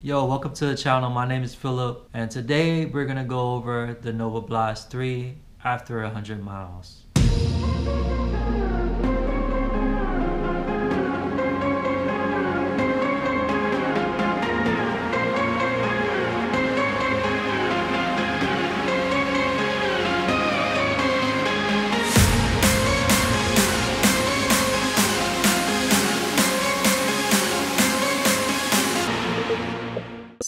Yo, welcome to the channel. My name is Philip, and today we're gonna go over the Nova Blast 3 after 100 miles.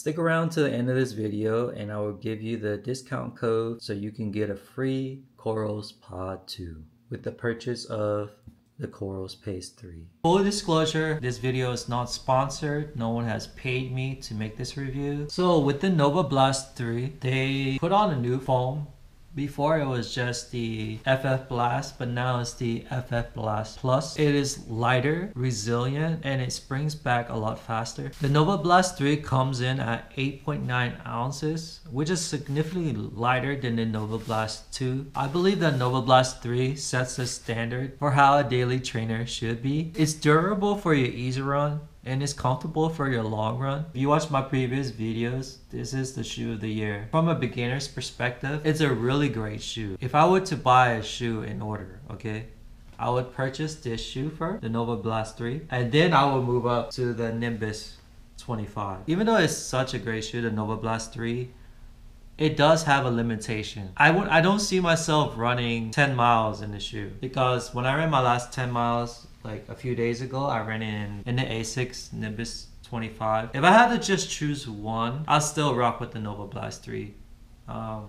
Stick around to the end of this video and I will give you the discount code so you can get a free Coros Pod 2 with the purchase of the Coros Pace 3. Full disclosure, this video is not sponsored. No one has paid me to make this review. So with the Nova Blast 3, they put on a new foam before it was just the FF Blast, but now it's the FF Blast Plus. It is lighter, resilient, and it springs back a lot faster. The Nova Blast 3 comes in at 8.9 ounces, which is significantly lighter than the Nova Blast 2. I believe that Nova Blast 3 sets the standard for how a daily trainer should be. It's durable for your easy run, and it's comfortable for your long run. If you watch my previous videos, this is the shoe of the year. From a beginner's perspective, it's a really great shoe. If I were to buy a shoe in order, okay, I would purchase this shoe first, the Nova Blast 3, and then I would move up to the Nimbus 25. Even though it's such a great shoe, the Nova Blast 3, it does have a limitation. I don't see myself running 10 miles in the shoe because when I ran my last 10 miles, like a few days ago, I ran in in the Asics Nimbus 25. If I had to just choose one, I'll still rock with the Nova Blast 3. Um,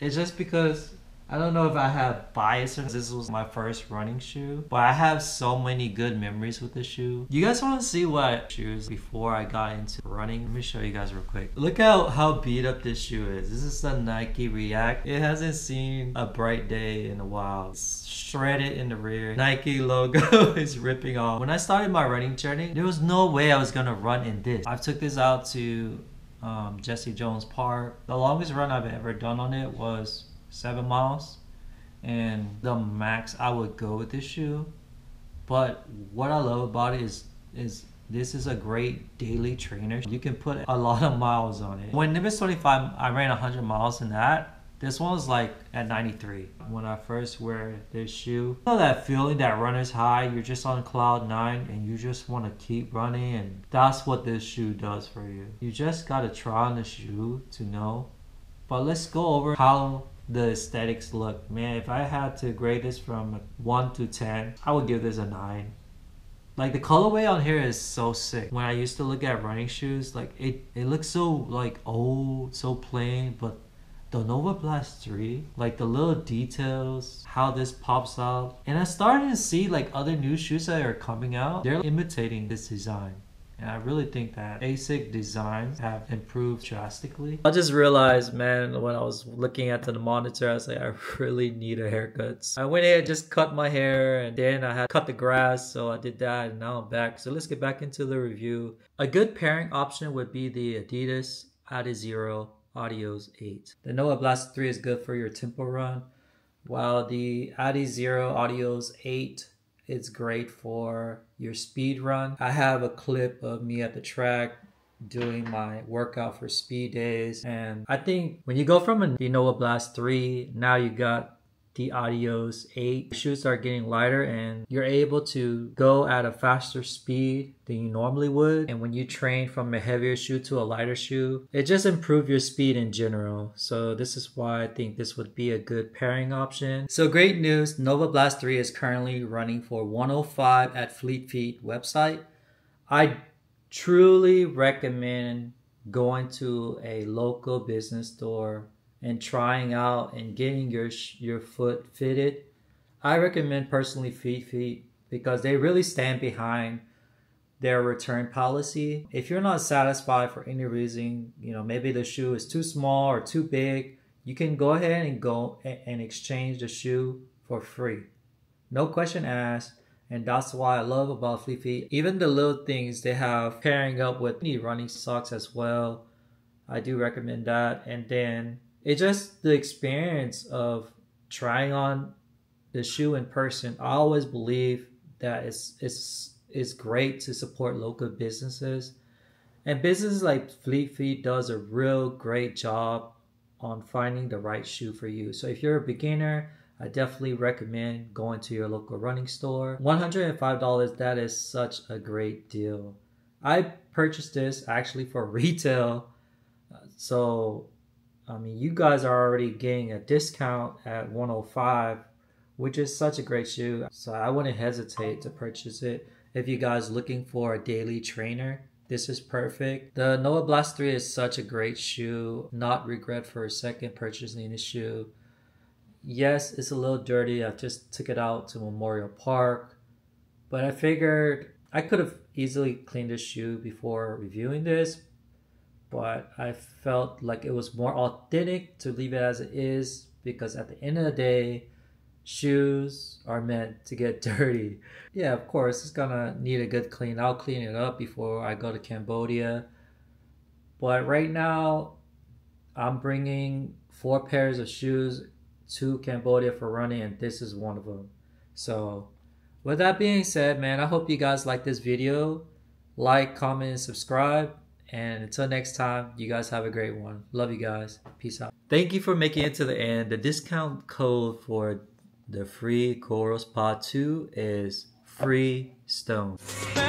it's just because I don't know if I have bias or this was my first running shoe, but I have so many good memories with this shoe. You guys want to see what shoes before I got into running? Let me show you guys real quick. Look at how beat up this shoe is. This is the Nike React. It hasn't seen a bright day in a while. It's shredded in the rear. Nike logo is ripping off. When I started my running journey, there was no way I was gonna run in this. I took this out to um, Jesse Jones Park. The longest run I've ever done on it was seven miles and the max I would go with this shoe. But what I love about it is is this is a great daily trainer. You can put a lot of miles on it. When Nimbus 25, I ran 100 miles in that. This one was like at 93. When I first wear this shoe, you know that feeling that runner's high, you're just on cloud nine and you just want to keep running and that's what this shoe does for you. You just got to try on the shoe to know. But let's go over how the aesthetics look. Man, if I had to grade this from 1 to 10, I would give this a 9. Like the colorway on here is so sick. When I used to look at running shoes, like it, it looks so like old, so plain, but the Nova Blast 3, like the little details, how this pops out. And I started to see like other new shoes that are coming out, they're imitating this design. And I really think that ASIC designs have improved drastically. I just realized, man, when I was looking at the monitor, I was like, I really need a haircut. So I went ahead and just cut my hair and then I had cut the grass. So I did that and now I'm back. So let's get back into the review. A good pairing option would be the Adidas Adizero Adios 8. The Nova Blast 3 is good for your tempo run, while the Adizero Adios 8 it's great for your speed run. I have a clip of me at the track doing my workout for speed days. And I think when you go from a Nova Blast 3, now you got the Adios 8. Shoes are getting lighter and you're able to go at a faster speed than you normally would. And when you train from a heavier shoe to a lighter shoe, it just improves your speed in general. So this is why I think this would be a good pairing option. So great news, Nova Blast 3 is currently running for 105 at Fleet Feet website. I truly recommend going to a local business store and trying out and getting your your foot fitted, I recommend personally Fleet Feet because they really stand behind their return policy. If you're not satisfied for any reason, you know, maybe the shoe is too small or too big, you can go ahead and go and exchange the shoe for free. No question asked. And that's why I love about Fleet Feet. Even the little things they have pairing up with any running socks as well. I do recommend that. And then it's just the experience of trying on the shoe in person. I always believe that it's it's it's great to support local businesses And businesses like Fleet Feet does a real great job on finding the right shoe for you. So if you're a beginner, I definitely recommend going to your local running store. $105, that is such a great deal. I purchased this actually for retail. So, I mean, you guys are already getting a discount at 105 which is such a great shoe. So I wouldn't hesitate to purchase it. If you guys looking for a daily trainer, this is perfect. The Nova Blast 3 is such a great shoe. Not regret for a second purchasing the shoe. Yes, it's a little dirty. I just took it out to Memorial Park. But I figured I could have easily cleaned this shoe before reviewing this. But I felt like it was more authentic to leave it as it is because at the end of the day, shoes are meant to get dirty. Yeah, of course, it's gonna need a good clean. I'll clean it up before I go to Cambodia. But right now, I'm bringing four pairs of shoes to Cambodia for running, and this is one of them. So, with that being said, man, I hope you guys like this video. Like, comment, and subscribe. And until next time, you guys have a great one. Love you guys. Peace out. Thank you for making it to the end. The discount code for the free Coros Pod 2 is free stone.